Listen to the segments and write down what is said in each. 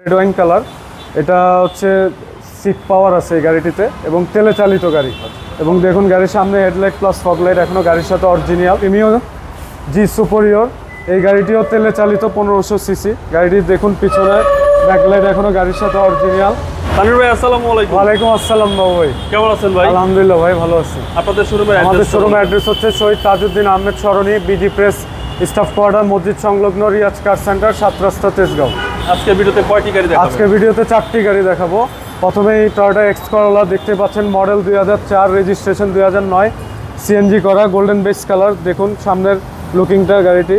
Red wine colour এটা হচ্ছে seat power আছে এই গাড়িটিতে এবং তেলে চালিত গাড়ি। এবং দেখুন গাড়ির সামনে হেডলাইট প্লাস ফগলাইট এখনও গাড়ির সাথে অরিজিনাল প্রিমিও জি সুপেরিয়র এই গাড়িটিও তেলে চালিত পনেরোশো সিসি গাড়িটি দেখুন পিছনে ব্যাকলাইট এখনও গাড়ির সাথে অরিজিনাল তানির ভাই আসসালামু আলাইকুম। ওয়ালাইকুম আসসালাম বাবু ভাই। কেমন আছেন ভাই? আলহামদুলিল্লাহ ভাই ভালো আছি। আপনাদের শোরুমের আমাদের অ্যাড্রেস শোরুম অ্যাড্রেস হচ্ছে Shahid Tajuddin Ahmed Sarani BD press staff quarter মসজিদ সংলগ্ন রিয়াজ কার সেন্টার সাত রাস্তা তেজগাঁও। আজকে ভিডিওতে কয়টি গাড়ি দেখাবেন? আজকে ভিডিওতে চারটি গাড়ি দেখাবো। প্রথমেই টয়োটা এক্স করলা দেখতে পাচ্ছেন মডেল দুই হাজার চার রেজিস্ট্রেশন দুই হাজার নয় সিএনজি করা গোল্ডেন বেস কালার দেখুন, সামনের লুকিংটা গাড়িটি।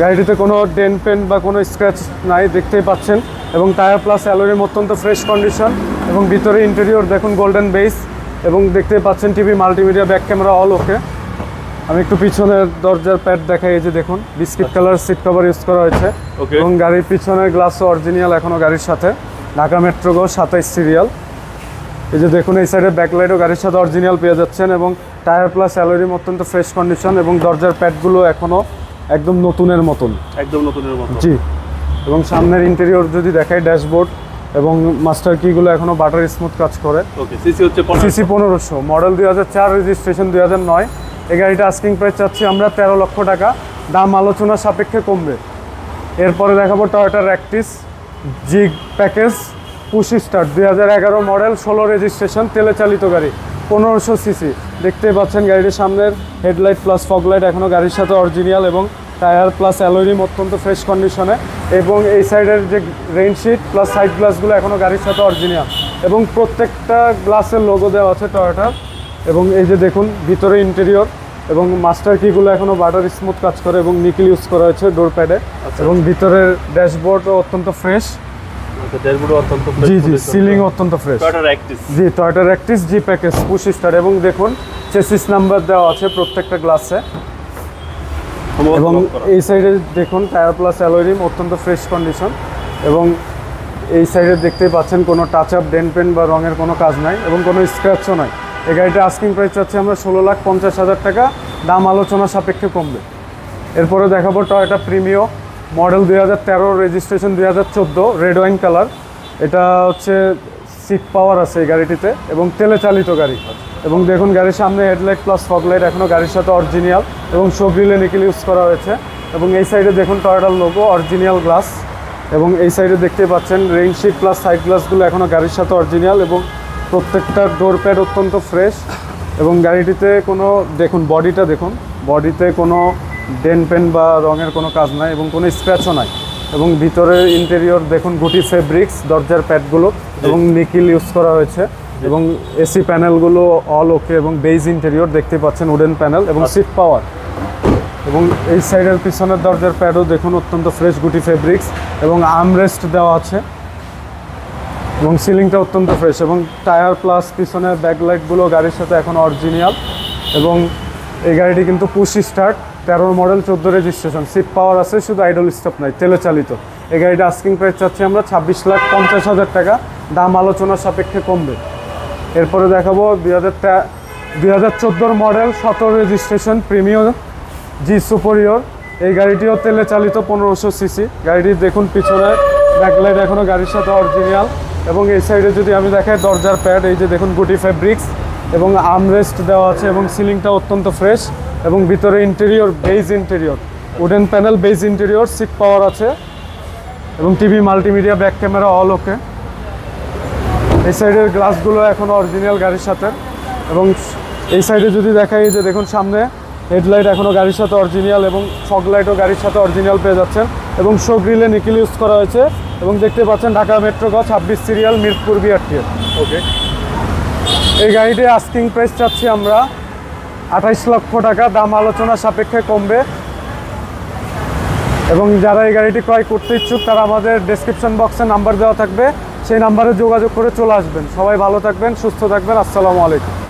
গাড়িটিতে কোনো ডেন পেন বা কোনো স্ক্র্যাচ নাই, দেখতেই পাচ্ছেন। এবং টায়ার প্লাস অ্যালোরিম অত্যন্ত ফ্রেশ কন্ডিশন এবং ভিতরে ইন্টেরিয়র দেখুন গোল্ডেন বেস এবং দেখতে পাচ্ছেন TV multimedia back camera all okay আমি একটু পিছনের দরজার প্যাড দেখাই এই যে দেখুন biscuit colour seat cover use করা হয়েছে এবং গাড়ির পিছনের গ্লাসও অরিজিনাল এখনও গাড়ির সাথে। ঢাকা মেট্রো গো সাতাইশ সিরিয়াল। এই যে দেখুন এই সাইডে ব্যাকলাইটও গাড়ির সাথে অরিজিনাল পেয়ে যাচ্ছেন এবং টায়ার প্লাস অ্যালোরিম অত্যন্ত ফ্রেশ কন্ডিশন এবং দরজার প্যাডগুলো এখনও একদম নতুনের মতন। একদম নতুনের মতো জি। এবং সামনের ইন্টেরিয়র যদি দেখাই ড্যাশবোর্ড এবং মাস্টার কিগুলো এখনও বাটার স্মুথ কাজ করে। সিসি হচ্ছে সিসি পনেরোশো। মডেল দুই হাজার চার রেজিস্ট্রেশন দুই হাজার নয়। এই গাড়িটা আস্কিং প্রাইস চাচ্ছি আমরা তেরো লক্ষ টাকা। দাম আলোচনা সাপেক্ষে কমবে। এরপরে দেখাবো টয়োটার অ্যাক্টিস জিগ প্যাকেজ পুশি স্টার দুই হাজার এগারো মডেল ষোলো রেজিস্ট্রেশন তেলে চালিত গাড়ি, পনেরোশো সিসি দেখতেই পাচ্ছেন গাড়িটির সামনের হেডলাইট প্লাস ফগলাইট এখনও গাড়ির সাথে অরিজিনাল এবং টায়ার প্লাস অ্যালোরিম অত্যন্ত ফ্রেশ কন্ডিশনে এবং এই সাইডের যে রেইনশিট প্লাস সাইড গ্লাসগুলো এখনও গাড়ির সাথে অরিজিনাল এবং প্রত্যেকটা গ্লাসের লোগো দেওয়া আছে টয়োটার এবং এই যে দেখুন, ভিতরে ইন্টেরিয়র এবং মাস্টার কিগুলো এখনও বাটার স্মুথ কাজ করে এবং নিকেল ইউজ করা হয়েছে ডোর প্যাডে এবং ভিতরের ড্যাশবোর্ডও অত্যন্ত ফ্রেশ অত্যন্ত জি জি সিলিং অত্যন্ত ফ্রেশ জি টয়টার Axio G package push start এবং দেখুন চেসিস নাম্বার দেওয়া আছে প্রত্যেকটা গ্লাসে এবং এই সাইডে দেখুন টায়ার প্লাস অ্যালোরিম অত্যন্ত ফ্রেশ কন্ডিশন এবং এই সাইডে দেখতেই পাচ্ছেন কোনো টাচ আপ ডেন পেন বা রঙের কোনো কাজ নাই এবং কোনো স্ক্র্যাচও নাই। এই গাড়িটা আস্কিং প্রাইস চাচ্ছি আমরা ষোলো লাখ পঞ্চাশ হাজার টাকা। দাম আলোচনা সাপেক্ষে কমবে। এরপরে দেখাবো টয়োটা প্রিমিও মডেল দুই হাজার তেরো রেজিস্ট্রেশন দুই হাজার চোদ্দ রেড ওয়াইন কালার এটা হচ্ছে সিট পাওয়ার আছে এই গাড়িটিতে এবং তেলে চালিত গাড়ি। এবং দেখুন গাড়ির সামনে হেডলাইট প্লাস ফগলাইট এখনও গাড়ির সাথে অরিজিনাল এবং শোগ্রিলে নিকেল ইউজ করা হয়েছে। এবং এই সাইডে দেখুন টয়োটার লোগো অরিজিনাল গ্লাস এবং এই সাইডে দেখতে পাচ্ছেন রেইনশিট প্লাস সাইড গ্লাসগুলো এখনও গাড়ির সাথে অরিজিনাল এবং প্রত্যেকটা ডোর প্যাড অত্যন্ত ফ্রেশ এবং গাড়িটিতে কোনো দেখুন বডিটা দেখুন বডিতে কোনো ডেন পেন বা রঙের কোনো কাজ নাই এবং কোনো স্ক্র্যাচও নাই এবং ভিতরে ইন্টেরিয়র দেখুন গুটি ফেব্রিক্স দরজার প্যাডগুলো এবং নিকিল ইউজ করা হয়েছে এবং এসি প্যানেলগুলো অল ওকে এবং বেইজ ইন্টেরিয়র দেখতে পাচ্ছেন উডেন প্যানেল এবং সিট পাওয়ার এবং এই সাইডের পিছনের দরজার প্যাডও দেখুন অত্যন্ত ফ্রেশ গুটি ফেব্রিক্স এবং আর্মরেস্ট দেওয়া আছে। এবং সিলিংটা অত্যন্ত ফ্রেশ এবং টায়ার প্লাস পিছনের ব্যাকলাইটগুলো গাড়ির সাথে এখন অরিজিনাল এবং এই গাড়িটি কিন্তু পুশ স্টার্ট তেরো মডেল চোদ্দ রেজিস্ট্রেশন সিট পাওয়ার আছে, শুধু আইডল স্টপ নাই, তেলে চালিত। এই গাড়িটা আস্কিং প্রাইস চাচ্ছি আমরা ছাব্বিশ লাখ পঞ্চাশ হাজার টাকা, দাম আলোচনার সাপেক্ষে কমবে। এরপরে দেখাবো দুই হাজার দুই হাজার চোদ্দোর মডেল সতেরো রেজিস্ট্রেশন প্রিমিয়াম জি সুপেরিয়র এই গাড়িটিও তেলে চালিত পনেরোশো সিসি গাড়িটি দেখুন পিছনে ব্যাকলাইট এখনও গাড়ির সাথে অরিজিনাল এবং এই সাইডে যদি আমি দেখাই, দরজার প্যাড, এই যে দেখুন গুটি ফেব্রিক্স এবং আর্মরেস্ট দেওয়া আছে এবং সিলিংটা অত্যন্ত ফ্রেশ এবং ভিতরে interior beige interior wooden panel beige interior seat power আছে এবং TV multimedia back camera all okay এই সাইডের গ্লাসগুলো এখন অরিজিনাল গাড়ির সাথে এবং এই সাইডে যদি দেখাই যে দেখুন সামনে হেডলাইট এখনও গাড়ির সাথে অরিজিনাল এবং ফগ লাইটও গাড়ির সাথে অরিজিনাল পেয়ে যাচ্ছেন এবং শো গ্রিলে নিকেল ইউজ করা হয়েছে। এবং দেখতে পাচ্ছেন ঢাকা মেট্রো গ ছাব্বিশ সিরিয়াল মিরপুর বিআরটিএ ওকে। এই গাড়িটি আস্কিং প্রাইস চাচ্ছি আমরা আঠাইশ লক্ষ টাকা দাম আলোচনা সাপেক্ষে কমবে। এবং যারা এই গাড়িটি ক্রয় করতে ইচ্ছুক তারা আমাদের ডেসক্রিপশন বক্সে নাম্বার দেওয়া থাকবে। সেই নাম্বারে যোগাযোগ করে চলে আসবেন। সবাই ভালো থাকবেন সুস্থ থাকবেন। আসসালামু আলাইকুম।